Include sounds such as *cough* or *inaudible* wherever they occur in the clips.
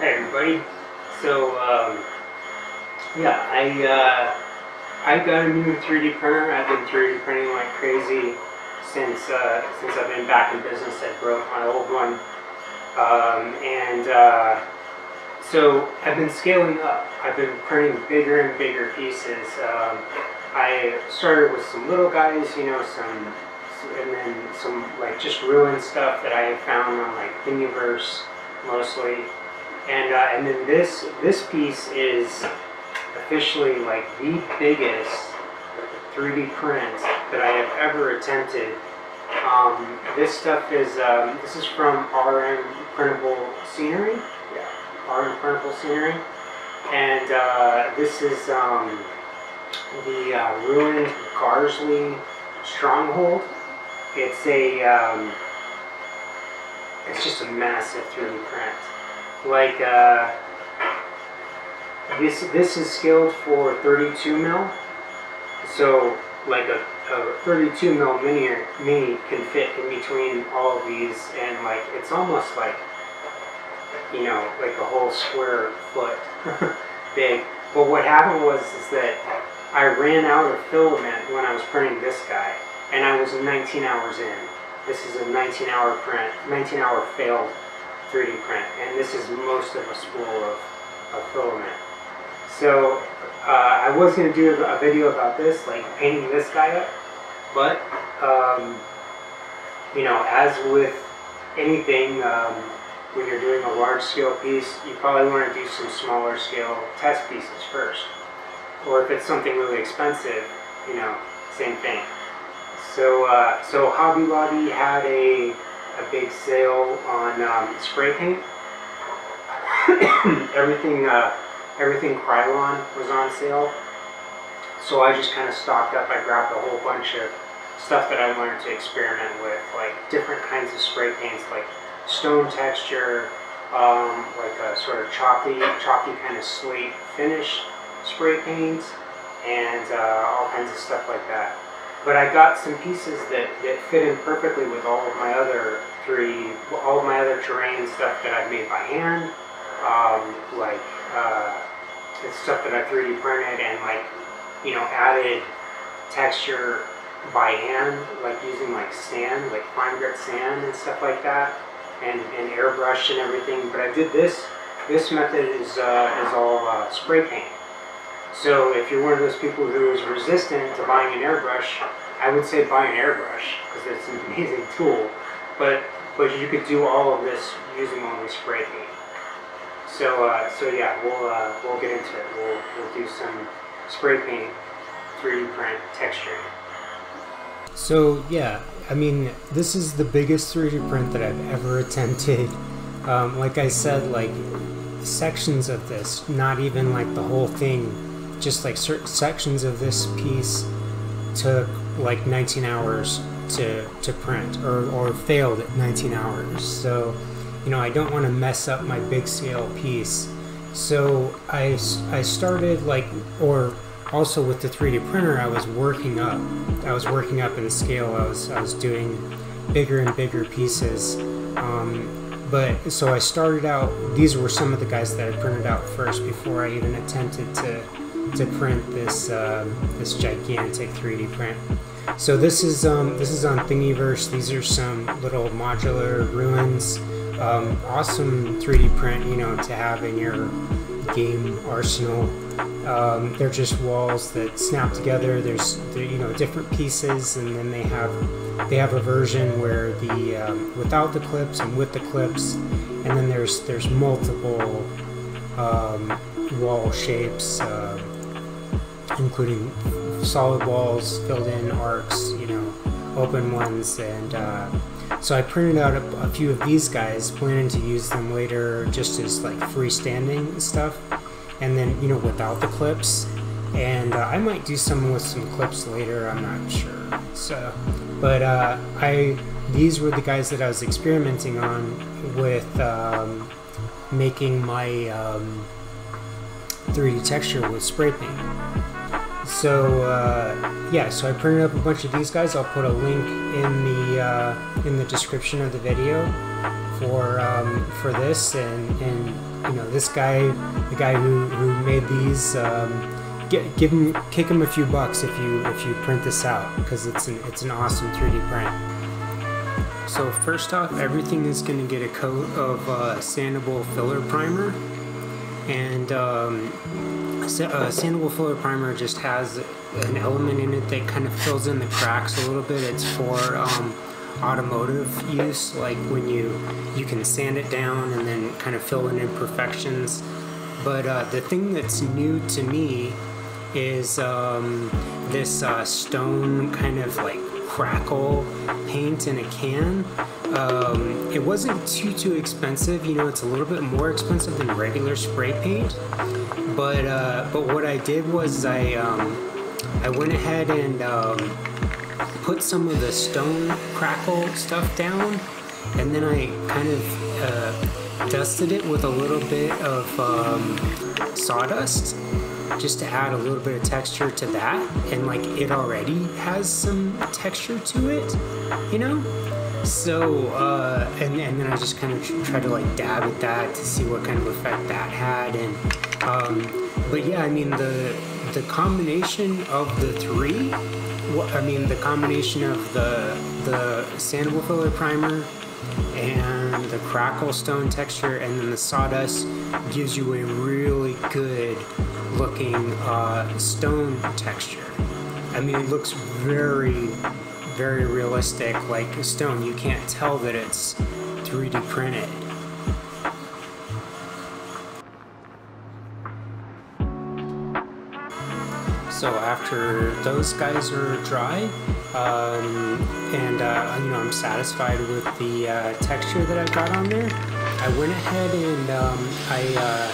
Hey everybody. So um, yeah, I uh, I got a new 3D printer. I've been 3D printing like crazy since uh, since I've been back in business. I broke my old one, um, and uh, so I've been scaling up. I've been printing bigger and bigger pieces. Um, I started with some little guys, you know, some and then some like just ruined stuff that I had found on like Thingiverse mostly and uh, and then this this piece is officially like the biggest 3D print that I have ever attempted. Um, this stuff is um, this is from RM Printable Scenery. Yeah, RM Printable Scenery, and uh, this is um, the uh, ruined Garsley Stronghold. It's a um, it's just a massive 3D print like uh, this this is scaled for 32 mil. So like a, a 32 mil mini mini can fit in between all of these and like it's almost like you know like a whole square foot *laughs* big. But what happened was is that I ran out of filament when I was printing this guy and I was 19 hours in. This is a 19 hour print 19 hour failed 3D print, and this is most of a spool of, of filament. So uh, I was going to do a video about this, like painting this guy up, but um, you know, as with anything, um, when you're doing a large scale piece, you probably want to do some smaller scale test pieces first. Or if it's something really expensive, you know, same thing. So, uh, so Hobby Lobby had a a sale on um, spray paint. *coughs* everything, uh, everything Krylon was on sale. So I just kind of stocked up. I grabbed a whole bunch of stuff that I wanted to experiment with, like different kinds of spray paints, like stone texture, um, like a sort of chalky, chalky kind of slate finish spray paints, and uh, all kinds of stuff like that. But I got some pieces that, that fit in perfectly with all of my other all my other terrain stuff that I've made by hand, um, like uh, stuff that I 3D printed and like, you know, added texture by hand, like using like sand, like fine grit sand and stuff like that, and, and airbrush and everything. But I did this, this method is, uh, is all uh, spray paint. So if you're one of those people who is resistant to buying an airbrush, I would say buy an airbrush because it's an *laughs* amazing tool. But but you could do all of this using only spray paint. So uh, so yeah, we'll uh, we'll get into it. We'll we'll do some spray paint, 3D print texturing. So yeah, I mean this is the biggest 3D print that I've ever attempted. Um, like I said, like sections of this, not even like the whole thing just like certain sections of this piece took like 19 hours to, to print or, or failed at 19 hours. So, you know, I don't want to mess up my big scale piece. So I, I started like, or also with the 3D printer, I was working up. I was working up in scale. I was, I was doing bigger and bigger pieces. Um, but so I started out, these were some of the guys that I printed out first before I even attempted to to print this um, this gigantic 3D print. So this is um, this is on Thingiverse. These are some little modular ruins. Um, awesome 3D print, you know, to have in your game arsenal. Um, they're just walls that snap together. There's you know different pieces, and then they have they have a version where the um, without the clips and with the clips, and then there's there's multiple um, wall shapes. Uh, including solid walls, filled in arcs, you know, open ones, and uh, so I printed out a, a, few of these guys, planning to use them later just as like freestanding stuff, and then you know without the clips, and uh, I might do some with some clips later. I'm not sure. So, but uh, I these were the guys that I was experimenting on with um, making my um, 3D texture with spray paint. So uh, yeah, so I printed up a bunch of these guys. I'll put a link in the uh, in the description of the video for um, for this, and and you know this guy, the guy who, who made these, um, get, give him kick him a few bucks if you if you print this out because it's an it's an awesome 3D print. So first off, everything is going to get a coat of uh, sandable filler primer, and um, uh, sandable filler primer just has an element in it that kind of fills in the cracks a little bit. It's for um, automotive use, like when you you can sand it down and then kind of fill in imperfections. But uh, the thing that's new to me is um, this uh, stone kind of like crackle paint in a can. Um, it wasn't too too expensive. You know, it's a little bit more expensive than regular spray paint. But uh, but what I did was I um, I went ahead and um, put some of the stone crackle stuff down, and then I kind of uh, dusted it with a little bit of um, sawdust just to add a little bit of texture to that and like it already has some texture to it you know? So uh, and, and then i just kind of try to like dab at that to see what kind of effect that had and um, but yeah i mean the the combination of the three I mean the combination of the the sandable filler primer and the crackle stone texture and then the sawdust gives you a really good looking uh, stone texture. I mean it looks very very realistic like a stone. You can't tell that it's 3D printed. So after those guys are dry, um, and uh, you know I'm satisfied with the uh, texture that I got on there, I went ahead and um, I uh,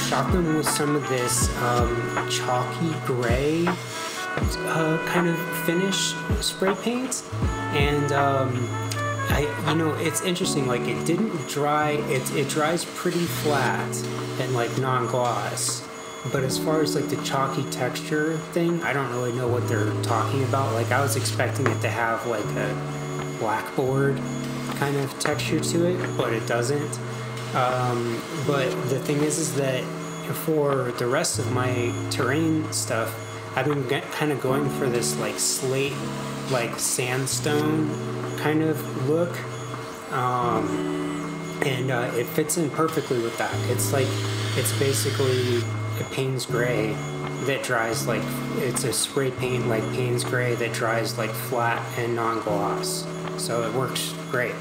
shot them with some of this um, chalky gray uh, kind of finish spray paint, and um, I, you know, it's interesting. Like it didn't dry. It it dries pretty flat and like non-gloss. But as far as like the chalky texture thing, I don't really know what they're talking about. Like I was expecting it to have like a blackboard kind of texture to it, but it doesn't. Um, but the thing is, is that for the rest of my terrain stuff, I've been kind of going for this like slate, like sandstone kind of look. Um, and uh, it fits in perfectly with that. It's like, it's basically a Payne's Gray that dries like it's a spray paint like Payne's Gray that dries like flat and non-gloss. So it works great.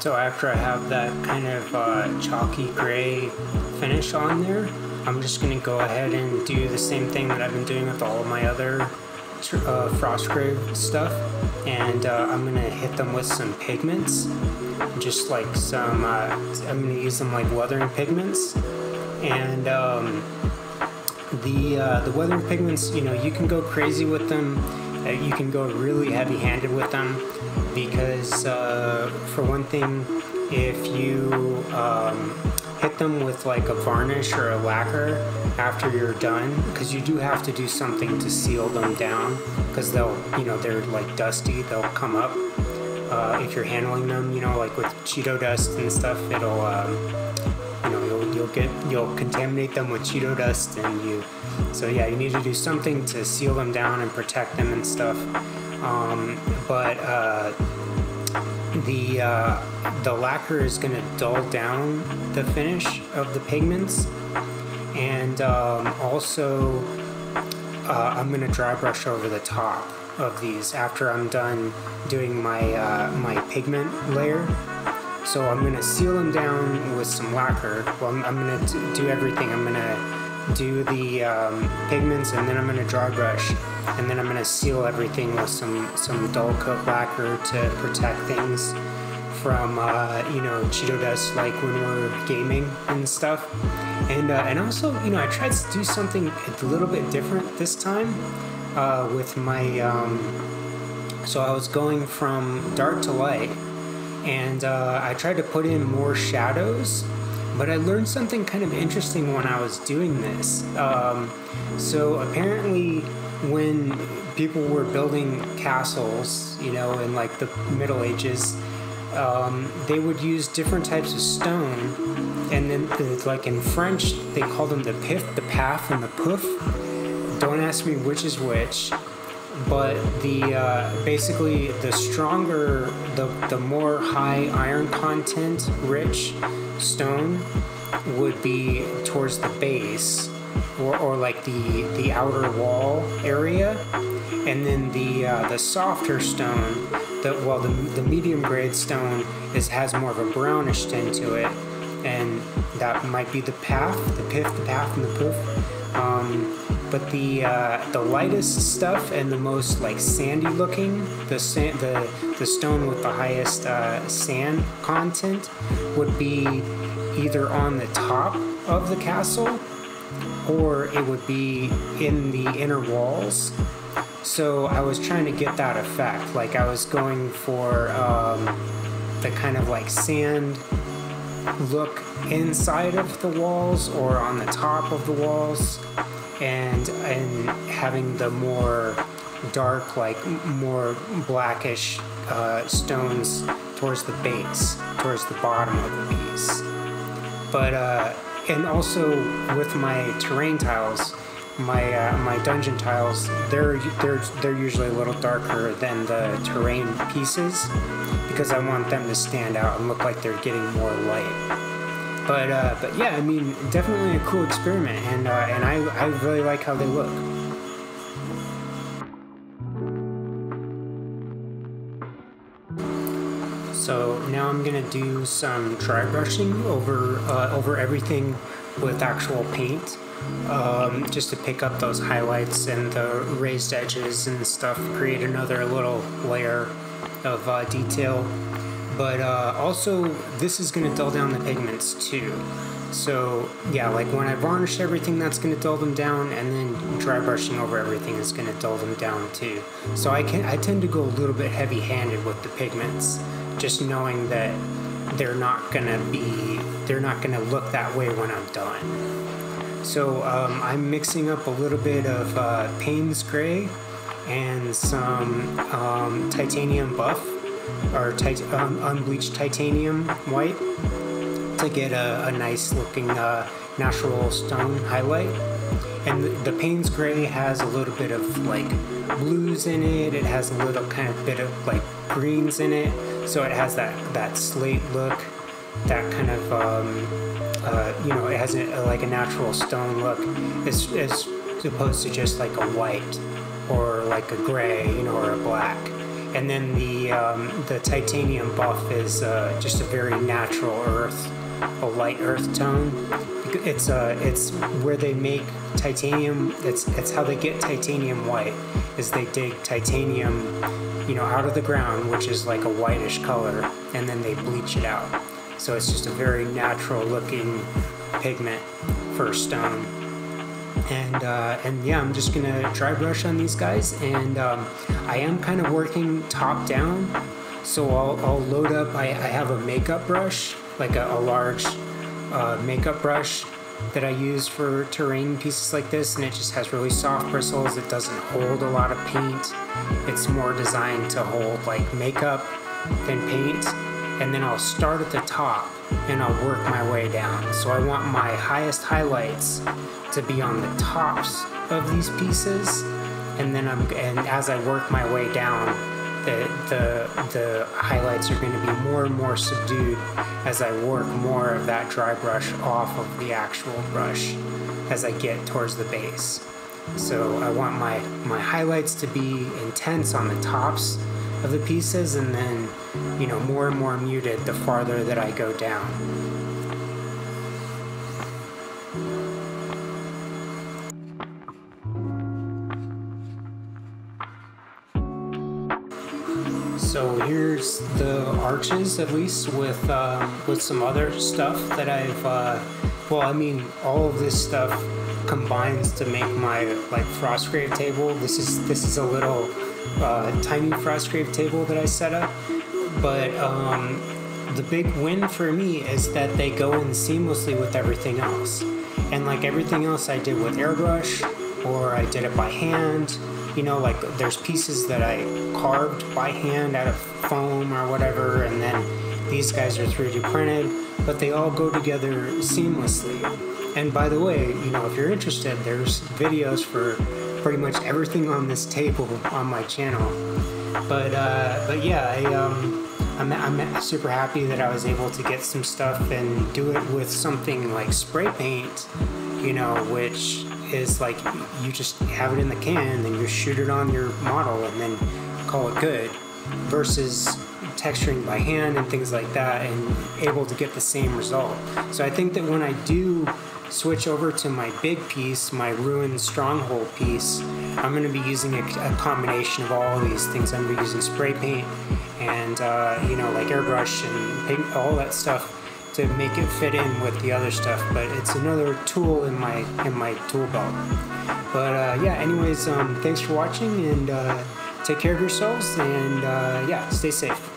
So after I have that kind of uh, chalky gray finish on there, I'm just gonna go ahead and do the same thing that I've been doing with all of my other uh, Frostgrave stuff. And uh, I'm gonna hit them with some pigments just like some, uh, I'm to use them like weathering pigments. And um, the, uh, the weathering pigments, you know, you can go crazy with them. Uh, you can go really heavy handed with them because, uh, for one thing, if you um, hit them with like a varnish or a lacquer after you're done because you do have to do something to seal them down because they'll you know they're like dusty they'll come up uh, if you're handling them, you know, like with Cheeto dust and stuff, it'll, um, you know, you'll, you'll get, you'll contaminate them with Cheeto dust and you, so yeah, you need to do something to seal them down and protect them and stuff. Um, but, uh, the, uh, the lacquer is going to dull down the finish of the pigments and um, also uh, I'm going to dry brush over the top of these after I'm done doing my, uh, my pigment layer. So I'm going to seal them down with some lacquer. Well, I'm, I'm going to do everything. I'm going to do the um, pigments and then I'm going to dry brush and then I'm going to seal everything with some, some dull coat lacquer to protect things from uh, you know Cheeto dust like when we're gaming and stuff and uh, and also you know I tried to do something a little bit different this time uh, with my. Um, so I was going from dark to light, and uh, I tried to put in more shadows, but I learned something kind of interesting when I was doing this. Um, so apparently, when people were building castles, you know, in like the Middle Ages, um, they would use different types of stone, and then uh, like in French, they call them the pif, the paf, and the pouf. Don't ask me which is which, but the uh, basically the stronger, the the more high iron content rich stone would be towards the base or, or like the the outer wall area. And then the uh, the softer stone the well the, the medium grade stone is has more of a brownish tint to it. And that might be the path the pith the path and the poof um, but the uh, the lightest stuff and the most like sandy looking the sand the the stone with the highest uh, sand content would be either on the top of the castle or it would be in the inner walls. So I was trying to get that effect. Like I was going for um, the kind of like sand look inside of the walls or on the top of the walls and and having the more dark like more blackish uh, stones towards the base towards the bottom of the piece but uh, and also with my terrain tiles, my uh, my dungeon tiles, they're they're they're usually a little darker than the terrain pieces because I want them to stand out and look like they're getting more light. But uh, but yeah, I mean, definitely a cool experiment, and uh, and I I really like how they look. So now I'm gonna do some dry brushing over uh, over everything with actual paint, um, just to pick up those highlights and the raised edges and stuff. Create another little layer of uh, detail. But uh, also, this is gonna dull down the pigments too. So yeah, like when I varnish everything, that's gonna dull them down, and then dry brushing over everything is gonna dull them down too. So I can I tend to go a little bit heavy-handed with the pigments just knowing that they're not gonna be they're not gonna look that way when I'm done. So um, I'm mixing up a little bit of uh, Payne's Gray and some um, titanium buff or tit- um, unbleached titanium white to get a, a nice looking uh, natural stone highlight. And the, the Payne's Gray has a little bit of like blues in it. It has a little kind of bit of like greens in it so it has that that slate look, that kind of um, uh, you know, it has a, like a natural stone look, as, as opposed to just like a white or like a gray, you know, or a black. And then the um, the titanium buff is uh, just a very natural earth, a light earth tone. It's uh, it's where they make titanium. It's it's how they get titanium white. Is they dig titanium you know, out of the ground, which is like a whitish color, and then they bleach it out. So it's just a very natural looking pigment for stone. And uh, and yeah, I'm just gonna dry brush on these guys, and um, I am kind of working top down. So I'll, I'll load up. I, I have a makeup brush, like a, a large uh, makeup brush that I use for terrain pieces like this, and it just has really soft bristles. It doesn't hold a lot of paint. It's more designed to hold like makeup than paint. And then I'll start at the top and I'll work my way down. So I want my highest highlights to be on the tops of these pieces. And then I'm, and as I work my way down, the, the, the highlights are going to be more and more subdued as I work more of that dry brush off of the actual brush as I get towards the base. So I want my, my highlights to be intense on the tops of the pieces and then, you know, more and more muted the farther that I go down. So here's the arches, at least with um, with some other stuff that I've. Uh, well, I mean, all of this stuff combines to make my like Frostgrave table. This is this is a little uh, tiny Frostgrave table that I set up, but um, the big win for me is that they go in seamlessly with everything else. And like everything else I did with airbrush, or I did it by hand. You know, like there's pieces that I carved by hand out of foam or whatever, and then these guys are 3D printed, but they all go together seamlessly. And by the way, you know, if you're interested, there's videos for pretty much everything on this table on my channel. But uh, but yeah, I um, I'm, I'm super happy that I was able to get some stuff and do it with something like spray paint, you know, which is like you just have it in the can, then you shoot it on your model and then call it good, versus texturing by hand and things like that and able to get the same result. So I think that when I do switch over to my big piece, my ruined stronghold piece, I'm going to be using a, a combination of all of these things. I'm going to be using spray paint and, uh, you know, like airbrush and paint, all that stuff to make it fit in with the other stuff. But it's another tool in my in my tool belt. But uh, yeah, anyways, um, thanks for watching and uh, take care of yourselves and uh, yeah, stay safe.